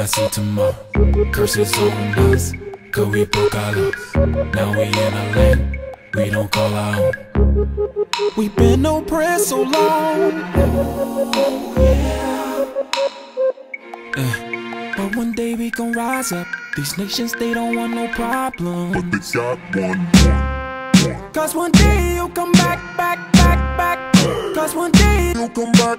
I see tomorrow. Curses on us, cause we broke our laws. Now we in a land we don't call our own. we been oppressed so long. Oh, yeah. Uh, but one day we gon' rise up. These nations, they don't want no problem. But they got one. Cause one day you'll come back, back, back, back. Cause one day you'll come back.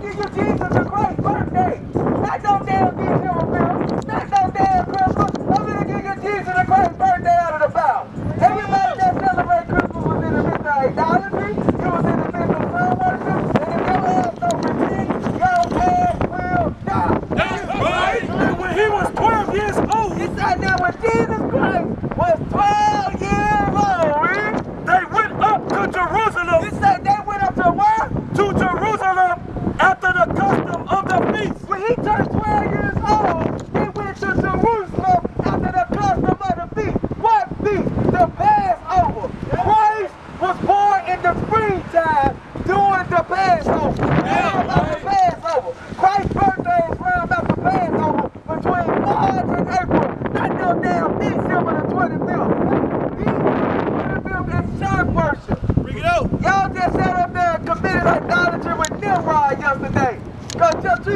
give your Jesus a great birthday!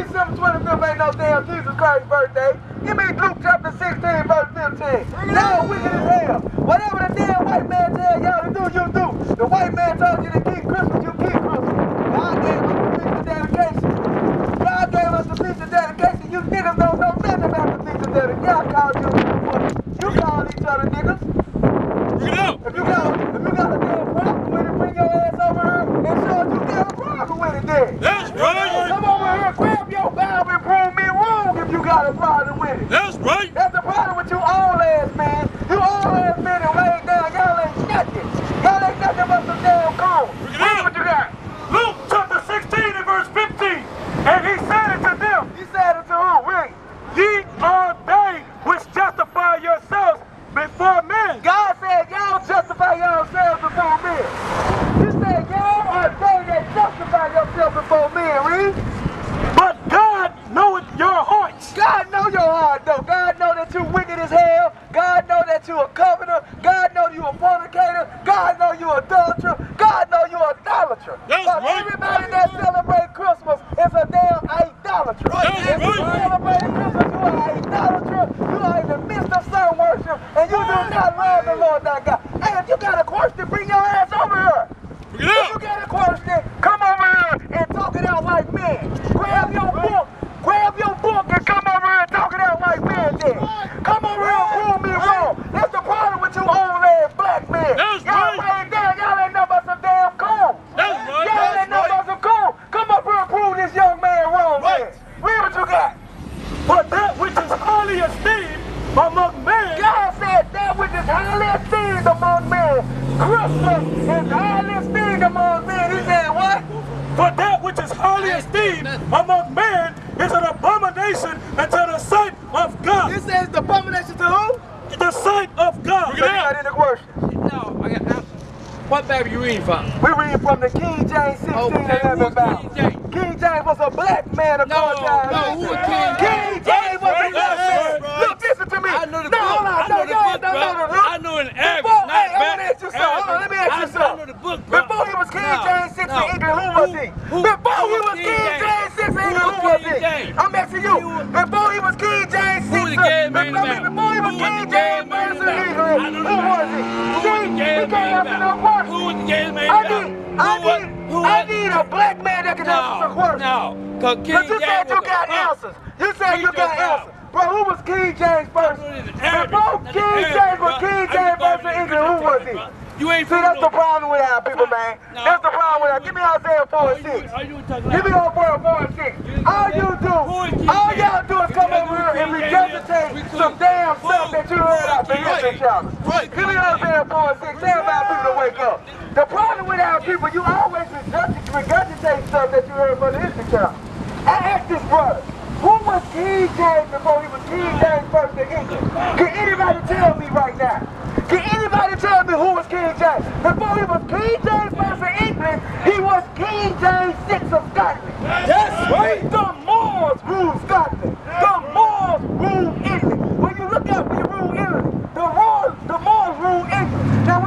G725 ain't no damn Jesus Christ birthday. Give me Luke chapter 16, verse 15. No. we can to bring your ass. the King James 16 okay. King James? King James was a black man of no, No, who was King James? King James was a black man. Look, listen to me. I know the no, I know no, the book. I know an Before, not hey, I want to ask you something. Hold on, let me ask you something. I know the book, bro. Before he was King James England, who was he? Before he was King James England, who was he? I'm asking you. Before he was King James before he was King James England, who was he? See, he. Who was the gay man? I. I need, who, I need a black man that can no, answer some questions. No, because you said you got answers. You said you got answers. Bro, who was King James first? Before King James was King James first in England, who was he? You ain't See, that's the problem with our people, man. That's the problem with our Give me Isaiah 4 and 6. Give me all 4 and 6. All you do, all y'all do is come over here and regurgitate some damn stuff that you heard out the history chapter. Give me Isaiah 4 and 6. Tell about people to wake up. The problem with our people, you always regurgitate regurgitate stuff that you heard from the history channel. I asked this brother, who was King James before he was King James first in England? Can anybody tell me right now? Can anybody tell me who was King James? Before he was King James first in England, he was King James VI of Scotland. That's right. The Moors ruled Scotland. The Moors ruled England. When you look up, we rule England. The Moors, the Moors ruled England. Now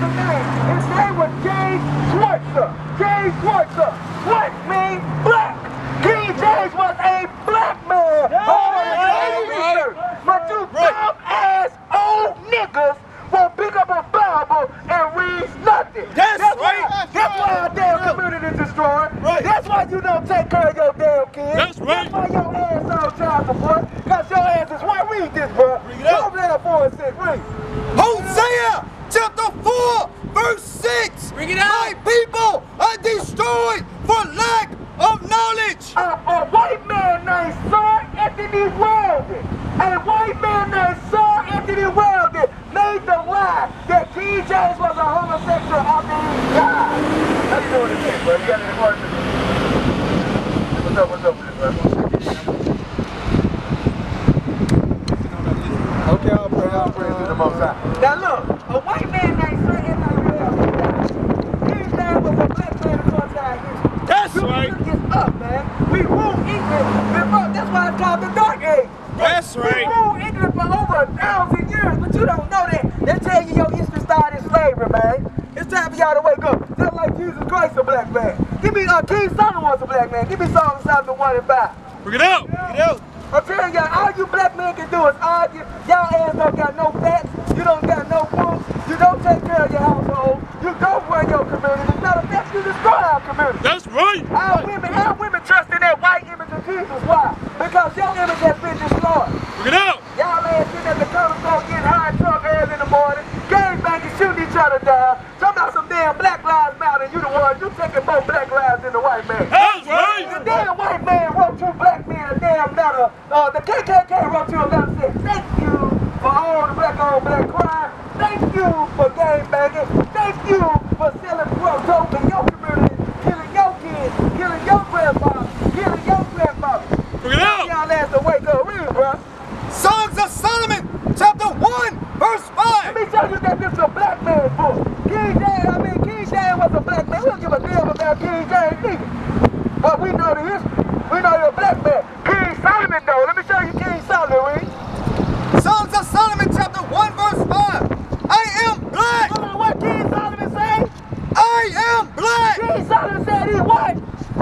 the his name was James Schweitzer. James Schweitzer. What means black? King James was a black man. right. But you dumb ass old niggas will pick up a Bible and read nothing. That's why, right. that's why our damn community is destroyed. Right. That's why you don't take care of your damn kids. That's right. That's why your ass on child support. Cause your ass is why read this, bro. it up. Go down four and six, read. Hosea chapter 4, verse 6. Bring it out. My people are destroyed for lack of knowledge. a, a white man named Sir Anthony Weldon, a white man named Sir Anthony Weldon made the lie that King James was a homosexual after he died. How you doing today, bro? You got any questions? What's up, what's up with this, bro? Okay, I'll pray, I'll pray to the Most High. Now look, a white man named Sir Anthony Weldon died. King James was a black man across our history. That's You right. took it up, man. We ruled England before. That's why it's called the Dark Age. That's right. We ruled England for over a thousand years, but you don't know that. They tell you your history started in slavery, man. It's time for y'all to wake up. Just like Jesus Christ, a black man. Give me, uh, King Solomon was a black man. Give me Psalm 7, 1 and 5. Bring it out. Bring it out. I'm telling y'all, all you black men can do is argue. Y'all ass don't got no facts. You don't got no books. You don't take care of your household. You don't run your community. Matter of fact, you destroy our community. That's right. Our women, our women trust in that white image of Jesus. Why? Because your image has been destroyed. Look it out. Y'all ass sitting at the corner store getting high truck early in the morning, gang banging, shooting each other down. Talking about some damn black lives matter. And you the one, you taking more black lives than the white man. That's The right. damn white man wrote two black men a damn letter. Uh, the KKK wrote you a letter saying, thank you for all the black on black crime. Thank you for gang banging. Thank you for selling drugs dope in your community, killing your kids, killing your grandfather, killing your grandmother. Bring it out. Y'all ass to wake up real, bro. Songs of Solomon chapter 1, verse 5. Let me tell you that this is a black man's book. King James, I mean, King James was a black man. We don't give a damn about King James either. But we know the history. We know you're a black man. King Solomon, though. Let me show you King Solomon, read. Songs of Solomon chapter 1, verse 5. I am black. Hold on, what King Solomon say? I am black. King Solomon said he what?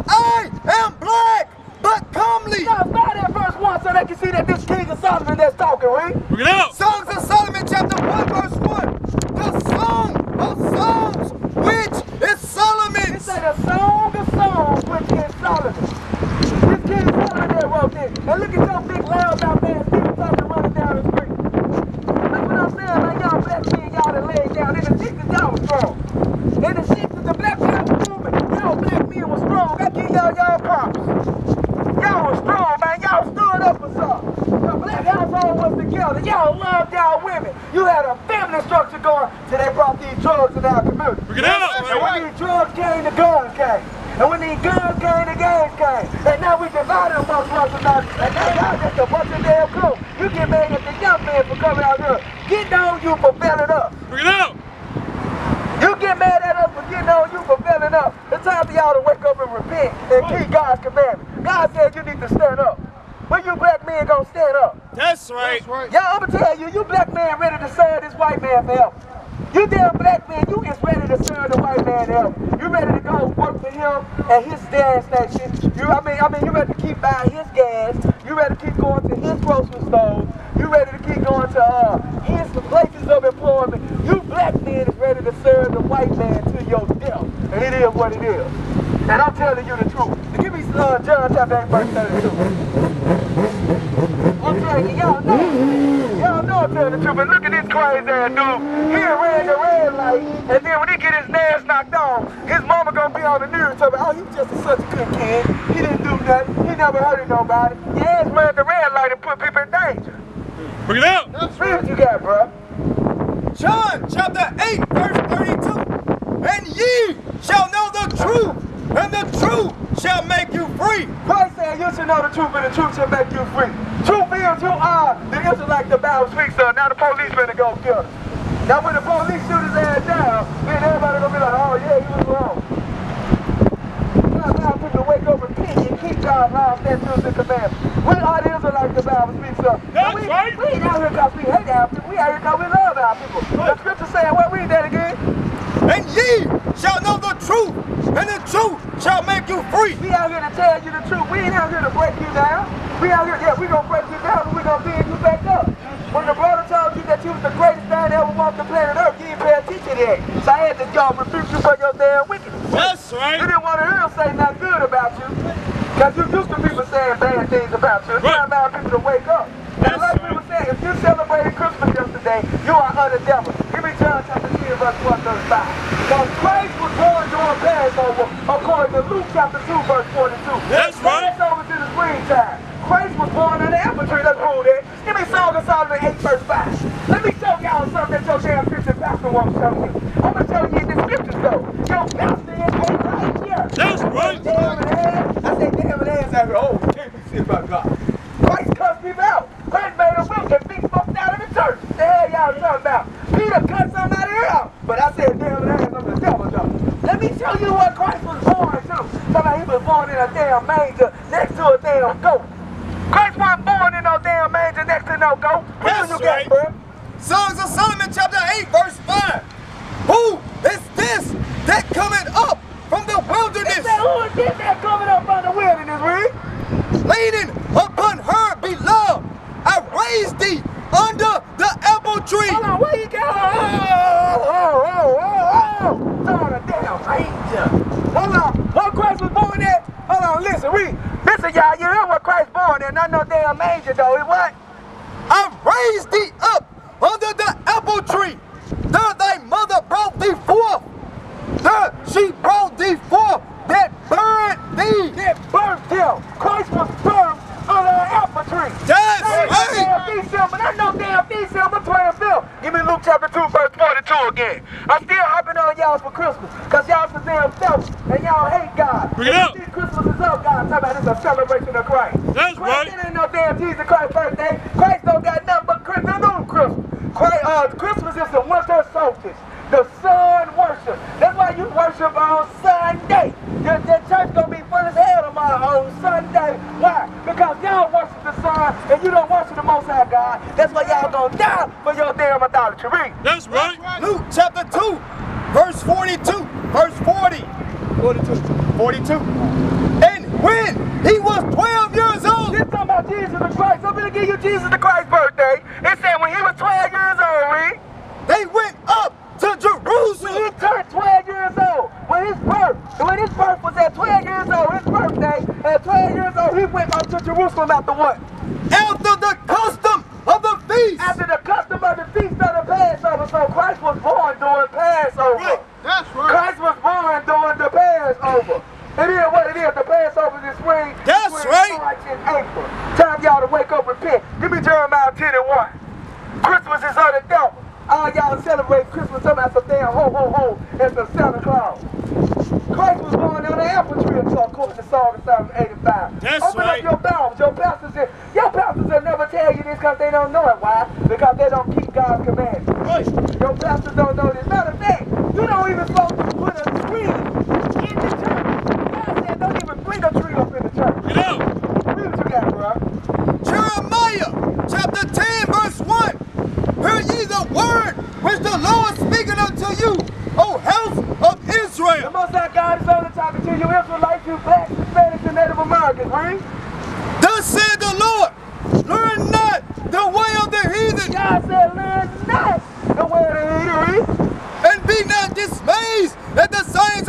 I am black, but comely. Now start at verse 1 so they can see that this King of Solomon that's talking, read. Bring it out. Songs of Solomon chapter 1, verse 1. The song of songs, which is It Solomon's. say the song of songs with King Solomon. This King Solomon that wrote this. And look at your big loud mouth man still talking running down the street. That's what I'm saying, man. Y'all black men, y'all that laid down. In the 60s, y'all was strong. In the 60s, the black power movement, y'all black men was strong. I give y'all y'all props. Y'all was strong, man. Y'all stood up for something. The black household was together. Y'all loved y'all women. You had a family structure going till they brought these drugs in our community. Bring it out. And when these drugs came, the guns came. And when these guns came, the gangs came. And now we divided amongst one another. And now y'all just a bunch of damn cool. You get mad at the young man for coming out here. Get on you for felling up. Bring it out. You get mad at us for getting on you for felling up. It's time for y'all to wake up and repent and keep God's commandments. God said you need to stand up. When you black men gonna stand up? That's right. Y'all, I'ma tell you, you black man ready to serve this white man forever. You damn black man, you is ready to serve the white man forever. You ready to go work for him at his gas station. You, I mean, I mean, you ready to keep buying his gas. You ready to keep going to his grocery stores. You ready to keep going to uh, his places of employment. You black man is ready to serve the white man to your death. And it is what it is. And I'm telling you the truth. Give me uh, John chapter 8, verse 32. I'm telling you, y'all know. Y'all know I'm telling the truth, but look at this crazy ass dude. He done ran the red light, and then when he get his nails knocked off, his mama gonna be on the news talking about, oh, he was just a, such a good kid. He didn't do nothing. He never hurted nobody. Your ass ran the red light and put people in danger. Bring it out. See what you got, bro. John chapter 8, verse 32. And ye shall know the truth, and the truth shall make you free. Christ said you should know the truth and the truth shall make you free. Truth is you are the Israelite the Bible speaks of. Now the police finna go kill him. Now when the police shoot his ass down, then everybody gonna be like, oh yeah, he was wrong. God allow people to wake up and keep God's laws, statutes, and commandments. We are the Israelites the Bible speaks of. That's we, right. We ain't out here because we hate our people. We out here because we love our people. The scripture saying, what read that again? And ye shall know the truth, and the truth shall make you free. We out here to tell you the truth. We ain't out here to break you down. We out here, yeah, we gonna break you down, but we gonna build you back up. When the brother told you that you was the greatest man that ever walked the planet Earth, you didn't pay attention to that. So I had to y'all rebuke you for your damn wickedness. That's right. You didn't want to hear him say nothing good about you. Because you used to people saying bad things about you. It's Right. time now people to wake up. That's And like right. people said, if you celebrated Christmas yesterday, you are under devil. John chapter 10, verse 135. Because Christ was born during Passover, according to Luke chapter 2, verse 42. That's right. Passover's in the springtime. Christ was born under the apple tree. Let's prove that. Give me Song of Solomon 8, verse 5. Let me show y'all something that your damn Christian pastor won't show you. I'm going to show you in the scriptures, though. Your pastor is right here. That's right. Damn it ass. I say damn it ass out here. Oh, you can't be sick about God. Christ cussed people out. Christ made a will and beat folks out of the church. The hell y'all talking about? Peter cut somebody out. But I said damn it ass, I'm the devil though. Let me show you what Christ was born to. Somebody he was born in a damn manger next to a damn goat. Christ wasn't born in no damn manger next to no goat. What That's do you got, right. bro? Songs of Solomon chapter 8, verse 5. Who is this that cometh up from the They wilderness, said, who is this that coming up from the wilderness, Read? leaning upon her beloved? I raised thee under the apple tree. Hold on, where you go? Oh, oh, oh, oh, oh. Son of damn manger. Hold on. What Christ was born at? Hold on, listen, read. Listen, y'all, you hear what Christ born at? Not no damn manger, though. It what? I raised thee up under the apple tree. There thy mother brought thee forth. There she brought thee forth that burned thee. That birthed him. Christ was birthed under an apple tree. That's That ain't no right. damn December. That's no damn December 25th. Give me Luke chapter 2, verse 42 again. I'm still hopping on y'all for Christmas. Because y'all some damn selfish and y'all hate God. Bring it up. See, Christmas is up, God. Talking about this is a celebration of Christ. That's Christ right. it ain't no damn Jesus Christ birthday. Christ don't got nothing but Christmas. No Christmas. Christ, uh, Christmas is the winter solstice. The sun worship. That's why you worship on Sunday. Your, your church gonna be full as hell tomorrow on Sunday. Why? Because y'all worship the sun and you don't worship the Most High God. That's why y'all gonna die for your damn idolatry. Read. That's right. Luke chapter 2, verse 42, verse 40. 42. 42. And when he was 12 years old, This talking about Jesus the Christ. I'm gonna give you Jesus the you blacks, Hispanics, and Native Americans, right? Thus said the Lord, learn not the way of the heathen. God said, learn not the way of the heathen, right? And be not dismayed at the same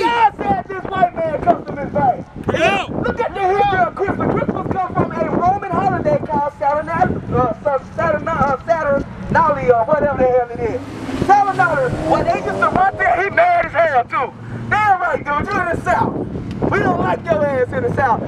God said this white man comes from his. Yeah. Look at the history of Christmas. Christmas comes from a Roman holiday called Saturnalia, uh, Saturnalia, or whatever the hell it is. Saturnalia, what they used to run there. He mad as hell, too. Damn right, dude. You're in the South. We don't like your ass in the South.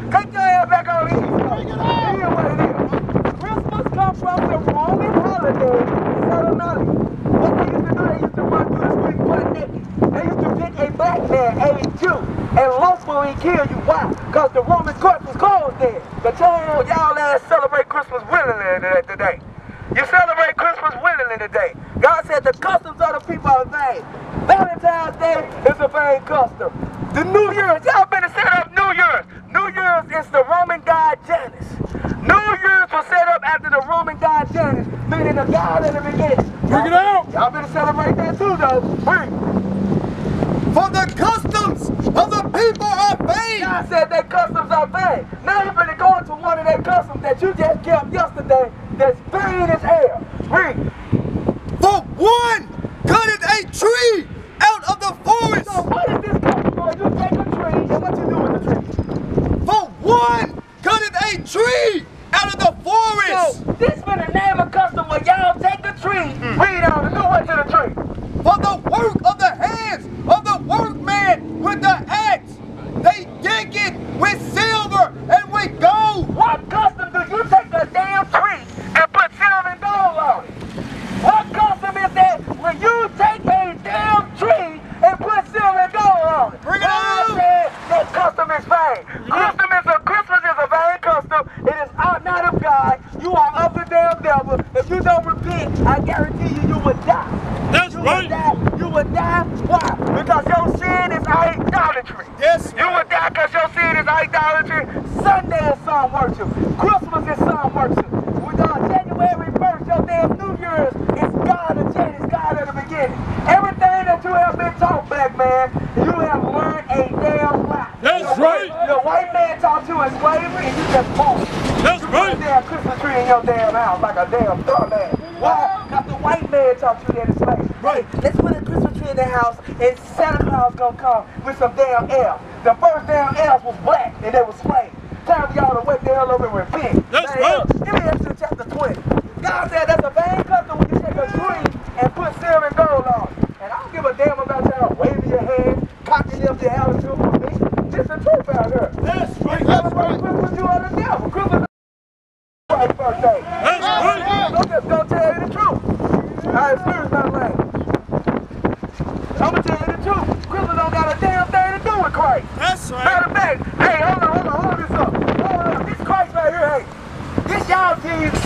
Christmas tree in your damn house like a damn dumbass. Why? Because the white man taught you that in slavery. Right. Let's put a Christmas tree in the house and Santa Claus gonna come with some damn elves. The first damn elves was black and they was slaves. Time y'all to wake the hell up and repent. That's right. Give me Exodus chapter 20. God said that's a vain custom when you take a tree and put silver and gold on it. And I don't give a damn about y'all waving your hands, cocking up your attitude with me. This the truth out here. That's right. Celebrate Christmas, you are the devil. Christmas is right birthday. That's right. I'm just gonna tell you the truth. I excuse my language. I'm gonna tell you the truth. Christmas don't got a damn thing to do with Christ. That's right. Matter of fact, hey, hold on, hold on, hold this up. Hold on, this Christ right here, hey. This y'all Jesus.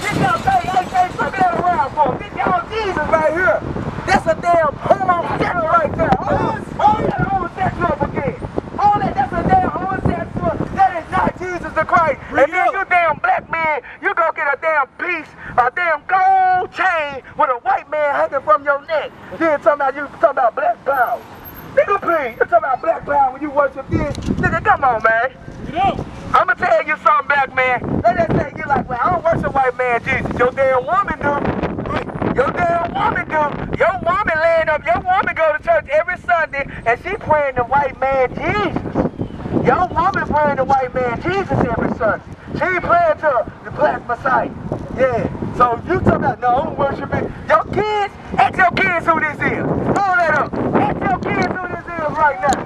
This y'all say, hey, hey, flip that around for him. This y'all Jesus right here. That's a damn homosexual right there. Hold on, hold that homosexual up again. Hold that, that's a damn homosexual. That is not Jesus the Christ. Bring and it then up. you damn black man, you go get a damn piece, a damn gold chain with a white man hanging from your neck. Then talking about you talking about black power. Nigga, please, you talking about black power when you worship this? Nigga, come on, man. Get out. I'ma tell you something, black man. They just say you like, well, I don't worship white man Jesus. Your damn woman do. Your damn woman do. Your woman laying up. Your woman go to church every Sunday and she praying the white man Jesus. Your woman praying the white man Jesus every Sunday. She ain't praying to the black Messiah. Yeah. So you talking about no I'm worshiping your kids? Ask your kids who this is. Hold that up. Ask your kids who this is right now.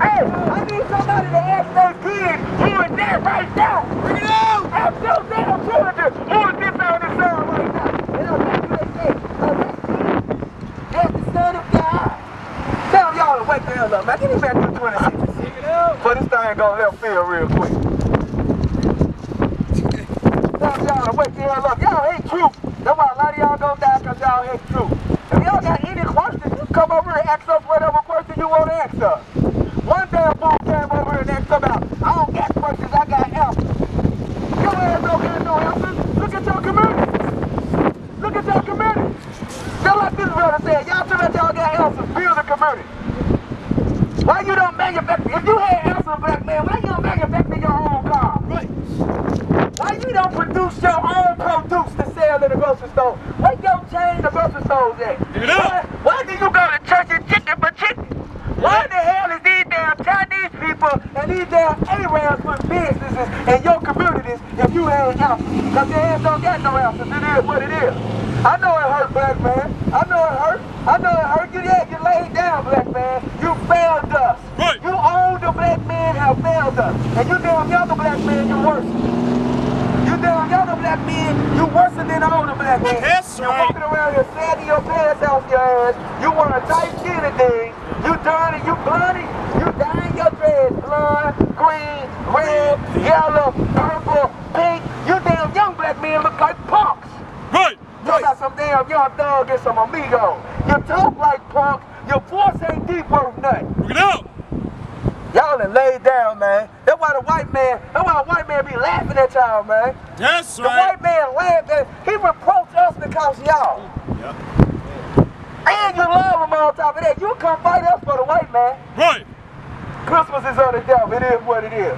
Hey, I need somebody to ask their kids who is that right now. Bring it out. Ask your damn children who is this on this song right now. And I'll bet you they say, oh. That's the son of God. Tell y'all to wake the hell up, man. Get him back to 26. For this thing gonna left field real quick. Tell y'all to wake the hell up. Y'all hate truth. That's why a lot of y'all gonna die because y'all hate truth. If y'all got any questions, you come over and ask us whatever question you want to ask us. One damn fool came over and asked about, I don't got questions, I got answers. Your ass don't got no answers. Look at your community. Look at your community. Just like this brother said, y'all tell that y'all got answers. Build a community. Why you don't manufacture? If you had answers, black man, why you don't manufacture your own car? Right. Why you don't produce your own produce to sell in the grocery store? chain the Buster Souls at? You know? Why, why do you go to church and chicken for chicken? Why the hell is these damn Chinese people and these damn Arabs with businesses in your communities if you ain't ounces? Because your ass don't got no answers. It is what it is. I know it hurt, black man. I know it hurt. I know it hurt. You yeah, you laid down, black man. You failed us. Right. You the black men have failed us. And you damn younger black man, you worse. You damn younger black men, you're worse than all the black men. That's right here sagging your pants off your ass. You want a tight skinny thing. You dirty, you bloody. You dyeing your dreads blonde, green, red, yellow, purple, pink. You damn young black men look like punks. Right. You got some damn young thug and some amigo. You talk like punks. Your voice ain't deep worth nothing. Bring it out. Y'all done laid down, man. That's why the white man, that's why the white man be laughing at y'all, man. That's The right. white man laughed at, he reproached us because of y'all. And you love him on top of that. You come fight us for the white man. Right. Christmas is on the devil. It is what it is.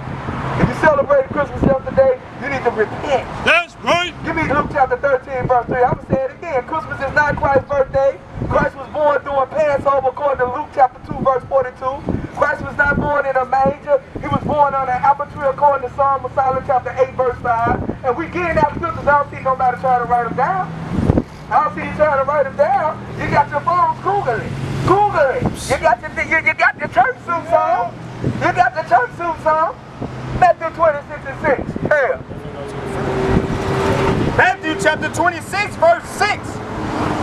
If you celebrated Christmas yesterday, you need to repent. That's right. Give me Luke chapter 13, verse 3. I'm going to say it again. Christmas is not Christ's birthday. Christ was born during Passover according to Luke chapter 2, verse 42. Christ was not born in a manger. He was born tree according to Psalm of Solomon chapter 8, verse 5. And we getting out scriptures. I don't see nobody trying to write them down. I don't see you trying to write them down. You got your phones googling. Googling. You got your, you, you got your church suits on. You got the church suits on. Matthew 26 and 6. Hell. Matthew chapter 26, verse 6.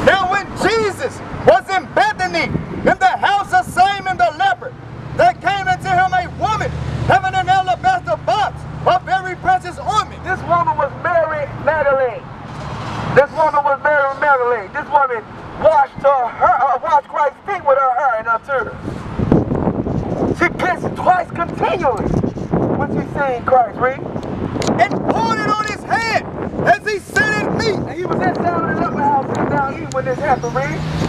Now when Jesus was in Bethany, in the house of Simon the leper, there came unto him a woman having an alabaster box of very precious ointment. This woman was Magdalene. This woman was Mary Magdalene. This woman washed her, her uh, washed Christ's feet with her hair and her tears. She kissed twice continually when she seen Christ, read. and poured it on his head as he sat at meat. And he was at Simon the leper house sitting down eating when this happened, read.